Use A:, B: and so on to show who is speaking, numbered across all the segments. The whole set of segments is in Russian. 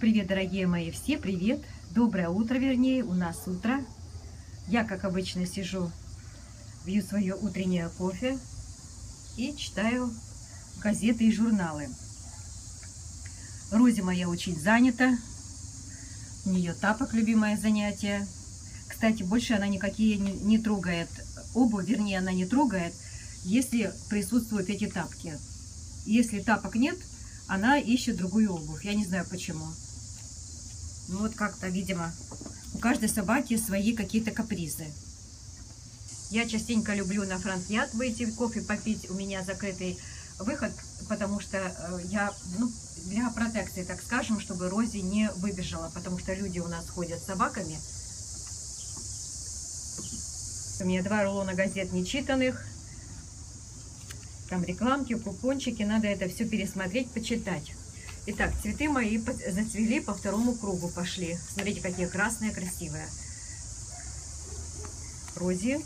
A: Привет, дорогие мои, все привет. Доброе утро, вернее, у нас утро. Я, как обычно, сижу, пью свое утреннее кофе и читаю газеты и журналы. Рози моя очень занята. У нее тапок любимое занятие. Кстати, больше она никакие не трогает обувь, вернее, она не трогает, если присутствуют эти тапки. Если тапок нет, она ищет другую обувь. Я не знаю почему. Ну вот как-то, видимо, у каждой собаки свои какие-то капризы. Я частенько люблю на фронт-яд выйти кофе попить. У меня закрытый выход, потому что э, я, ну, для протекции, так скажем, чтобы Рози не выбежала, потому что люди у нас ходят с собаками. У меня два рулона газет нечитанных. Там рекламки, купончики. Надо это все пересмотреть, почитать. Итак, цветы мои зацвели по второму кругу, пошли. Смотрите, какие красные, красивые. Рози,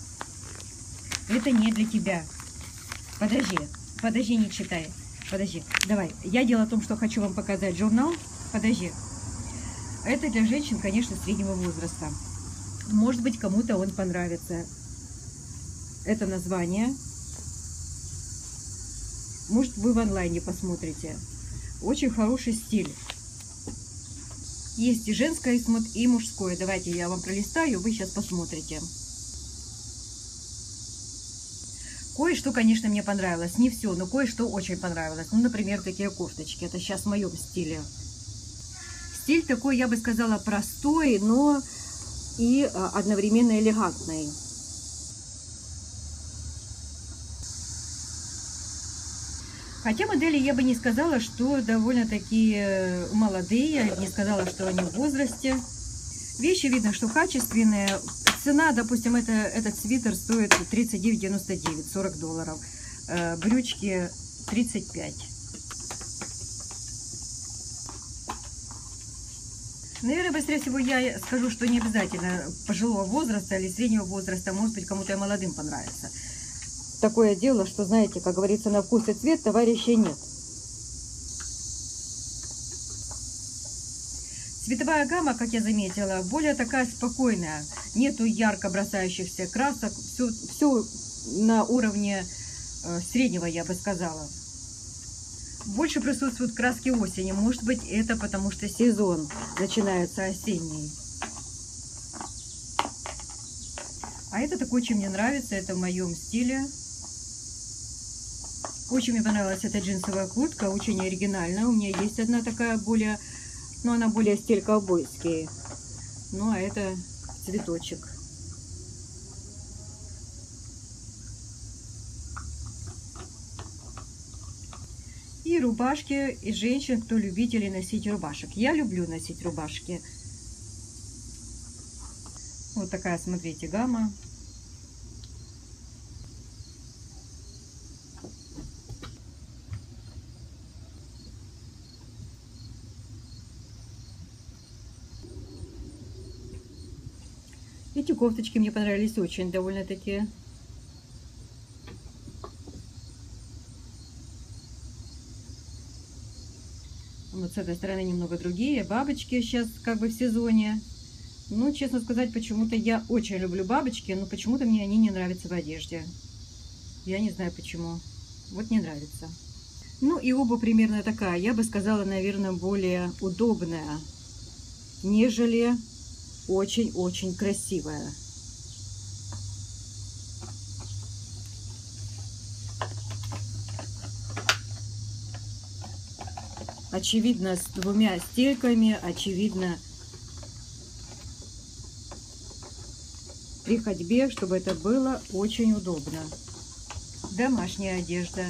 A: это не для тебя. Подожди, подожди, не читай. Подожди, давай. Я дело о том, что хочу вам показать журнал. Подожди. Это для женщин, конечно, среднего возраста. Может быть, кому-то он понравится. Это название. Может, вы в онлайне посмотрите. Очень хороший стиль. Есть и женское, и мужское. Давайте я вам пролистаю, вы сейчас посмотрите. Кое-что, конечно, мне понравилось. Не все, но кое-что очень понравилось. Ну, например, такие кофточки. Это сейчас в моем стиле. Стиль такой, я бы сказала, простой, но и а, одновременно элегантный. Хотя модели я бы не сказала, что довольно-таки э, молодые, не сказала, что они в возрасте. Вещи видно, что качественные. Цена, допустим, это, этот свитер стоит 39,99, 40 долларов. Э, брючки 35. Наверное, быстрее всего я скажу, что не обязательно пожилого возраста или среднего возраста, может быть, кому-то молодым понравится такое дело, что, знаете, как говорится, на вкус и цвет товарища нет. Цветовая гамма, как я заметила, более такая спокойная. Нету ярко бросающихся красок. Все, все на уровне э, среднего, я бы сказала. Больше присутствуют краски осени. Может быть, это потому что сезон начинается осенний. А это такое, чем мне нравится. Это в моем стиле. Очень мне понравилась эта джинсовая куртка, очень оригинальная. У меня есть одна такая более, но ну, она более стиль ковбойский. Ну, а это цветочек. И рубашки и женщин, кто любители носить рубашек. Я люблю носить рубашки. Вот такая, смотрите, гамма. Эти кофточки мне понравились очень, довольно-таки. Вот с этой стороны немного другие. Бабочки сейчас как бы в сезоне. Ну, честно сказать, почему-то я очень люблю бабочки, но почему-то мне они не нравятся в одежде. Я не знаю почему. Вот не нравится. Ну и оба примерно такая. Я бы сказала, наверное, более удобная, нежели очень-очень красивая. Очевидно, с двумя стельками, очевидно, при ходьбе, чтобы это было очень удобно. Домашняя одежда,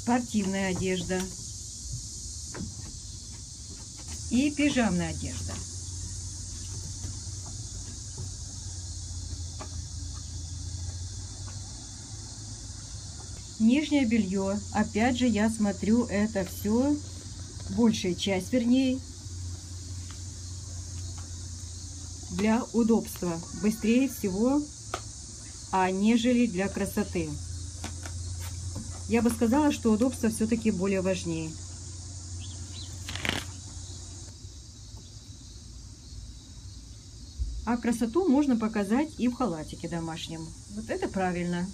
A: спортивная одежда и пижамная одежда. Нижнее белье. Опять же, я смотрю это все, большая часть, вернее, для удобства. Быстрее всего, а нежели для красоты. Я бы сказала, что удобство все-таки более важнее. А красоту можно показать и в халатике домашнем. Вот это правильно.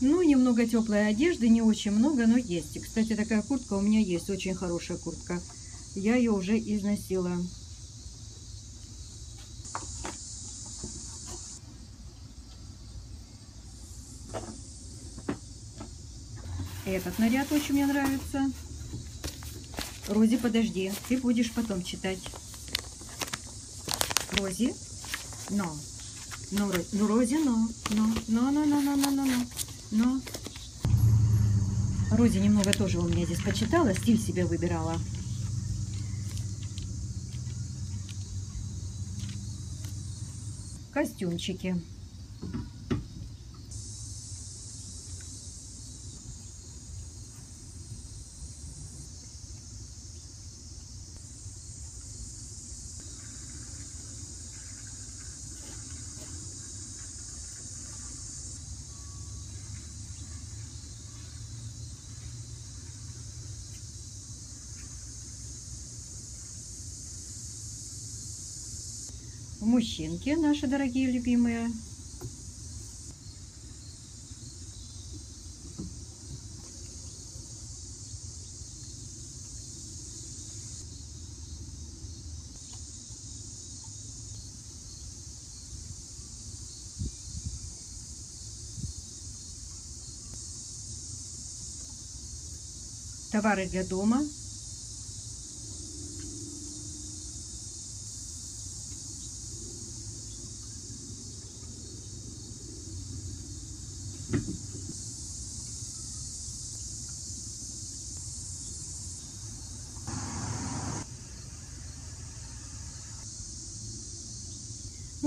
A: Ну, немного теплой одежды, не очень много, но есть. Кстати, такая куртка у меня есть, очень хорошая куртка. Я ее уже износила. Этот наряд очень мне нравится. Рози, подожди, ты будешь потом читать. Розі. Но. Ну, ну Розі, но. Но. Но, но, но, но, но, но, но. Но. Рози немного тоже у меня здесь почитала, стиль себе выбирала. Костюмчики. Мужчинки наши дорогие любимые. Товары для дома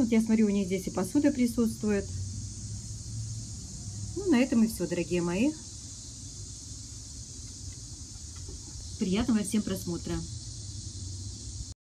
A: вот я смотрю, у них здесь и посуда присутствует. Ну, на этом и все, дорогие мои. Приятного всем просмотра.